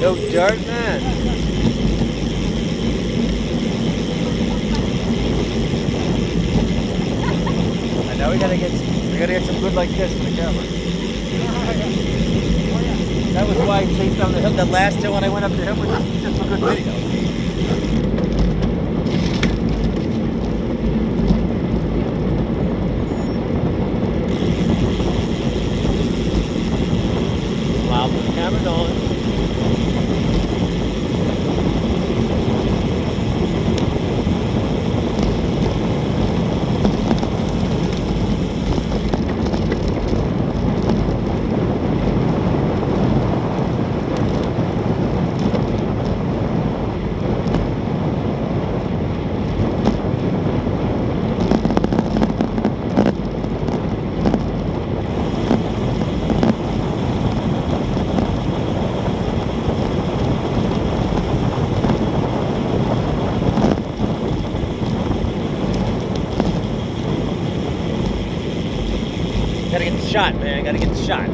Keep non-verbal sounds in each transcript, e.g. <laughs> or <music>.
Yo, dirt man. And now we gotta get we gotta get some good like this for the camera. That was why I chased down the hill. That last hill when I went up the hill was just, just for good video. Wow, the camera's on. Gotta get the shot, man. Gotta get the shot.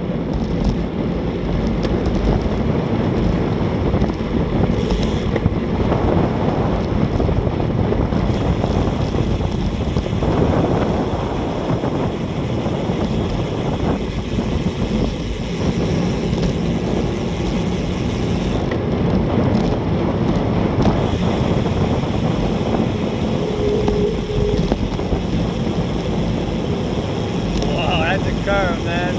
Whoa, that's a curve, man.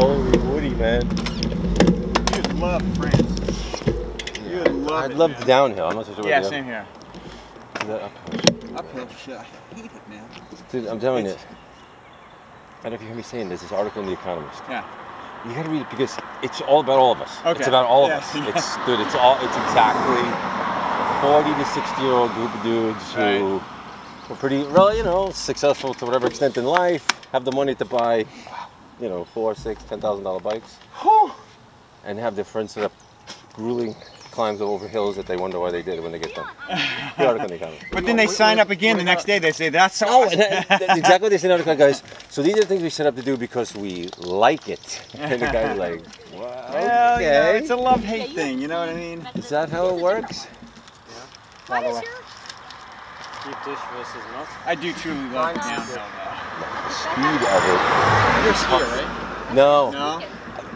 Holy Woody, man. You'd love France. You'd love I'd it, love man. the downhill. I'm not so sure Yeah, what the same here. the uphill. Uphill shit. I hate it, man. Dude, I'm telling you. I don't know if you hear me saying this. This article in The Economist. Yeah. You gotta read it because it's all about all of us. Okay. It's about all of us. yeah. It's dude. It's all. It's exactly 40 to 60 year old group of dudes who were pretty, well, you know, successful to whatever extent in life, have the money to buy, you know, four, six, ten thousand dollar bikes, and have their friends set up grueling climbs over hills that they wonder why they did it when they get done. <laughs> The article in The Economist. But then they sign up again the next day. They say that's No, awesome. and that- that's exactly what they said. Article guys. So these are the things we set up to do because we like it. <laughs> And the guy's like, wow, Well, you know, it's a love-hate thing. You know what I mean? Is that how it works? What is your Deep dish versus not. I do truly love the downhill. The speed of it. You're a skier, right? No, No,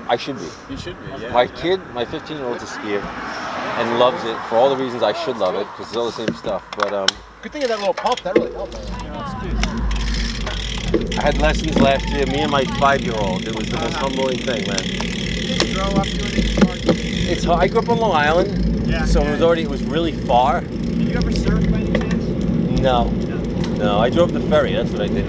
I should be. you should be. Yeah. My kid, my 15 year old's a skier and loves it for all the reasons I should love it because it's all the same stuff. But um, Good thing of that little pump. That really helped. I had lessons last year. Me and my five year old. It was the most humbling thing, man. Did you grow up doing it? It's hard. I grew up on Long Island, Yeah. so it was already it was really far. Did you ever surf by any chance? No, no, I drove the ferry. That's what I did.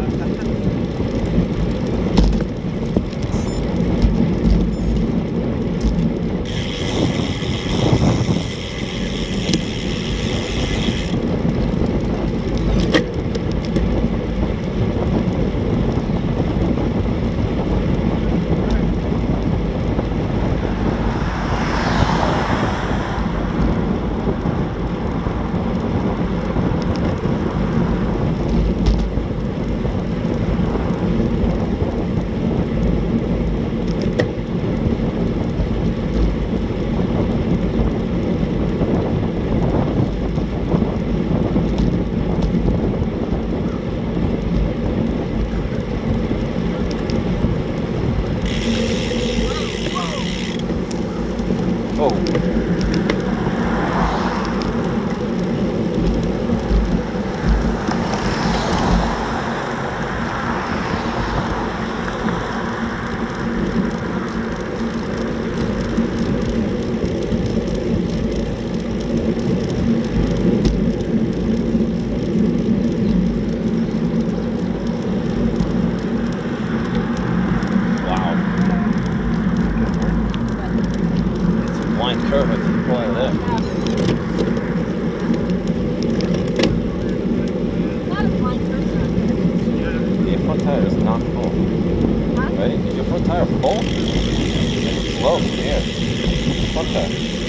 Front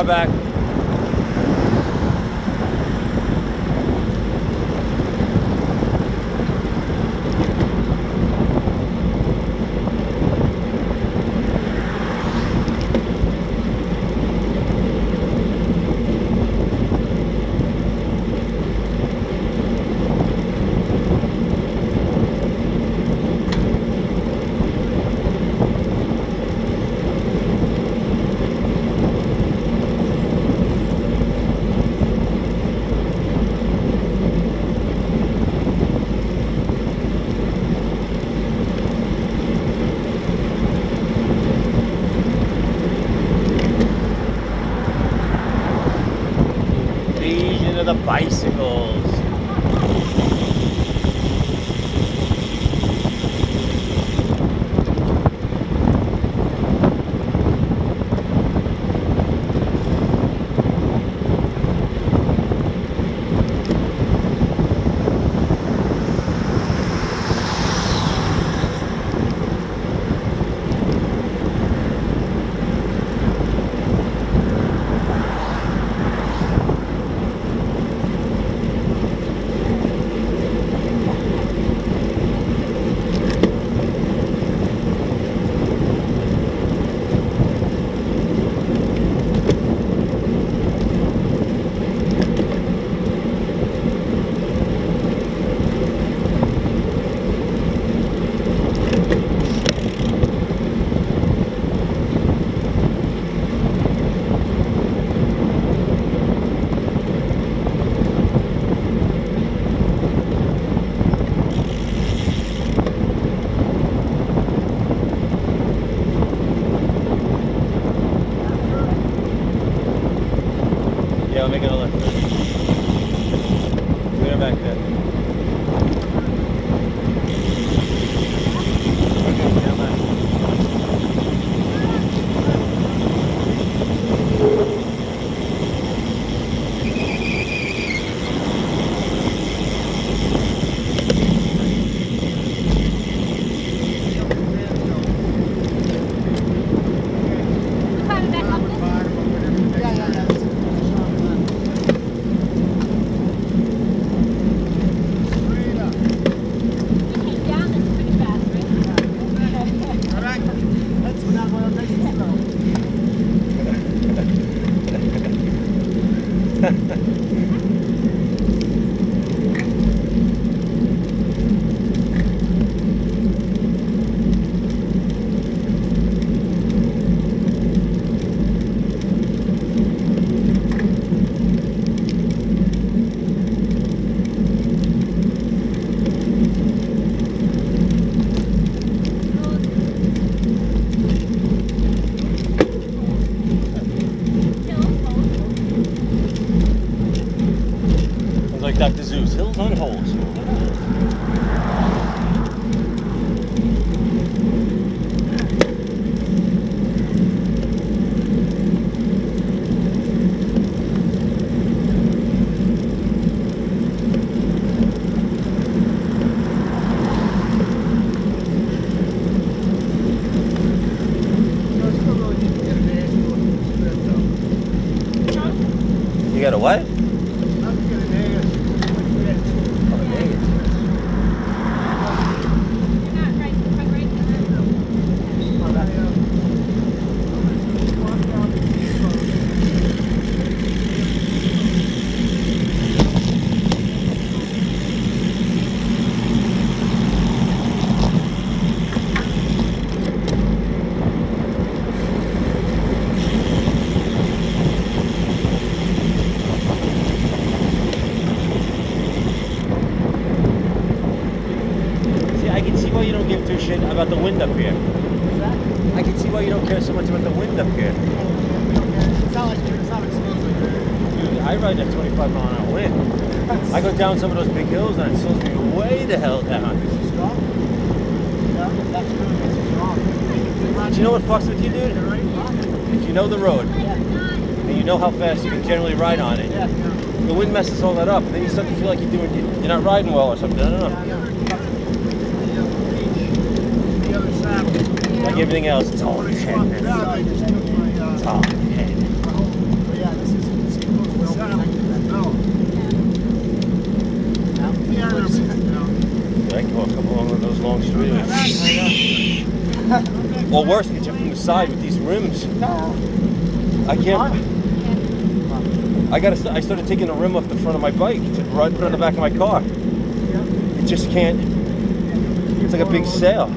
Bye back. Okay, I'll make it a left. Put it back there. Shit about the wind up here. I can see why you don't care so much about the wind up here. It's not like it's not exposed Dude, I ride that 25 mile an hour wind. I go down some of those big hills and it slows me way the hell down. strong. Yeah, that's really makes strong. Do you know what fucks with you, dude? If you know the road and you know how fast you can generally ride on it, the wind messes all that up. And then you start to feel like you're doing, you're not riding well or something. I don't know. yeah. The other side. Like everything else, it's all head. It's all head. yeah, this is, this is well protected. No. Yeah, they're- I can go a couple of those long straightaways. Or worse, get you from the side with these rims. I can't. I got to. I started taking the rim off the front of my bike to put it on the back of my car. It just can't. It's like a big sail.